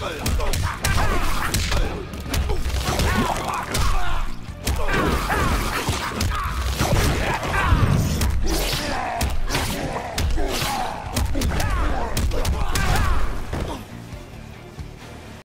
哎呀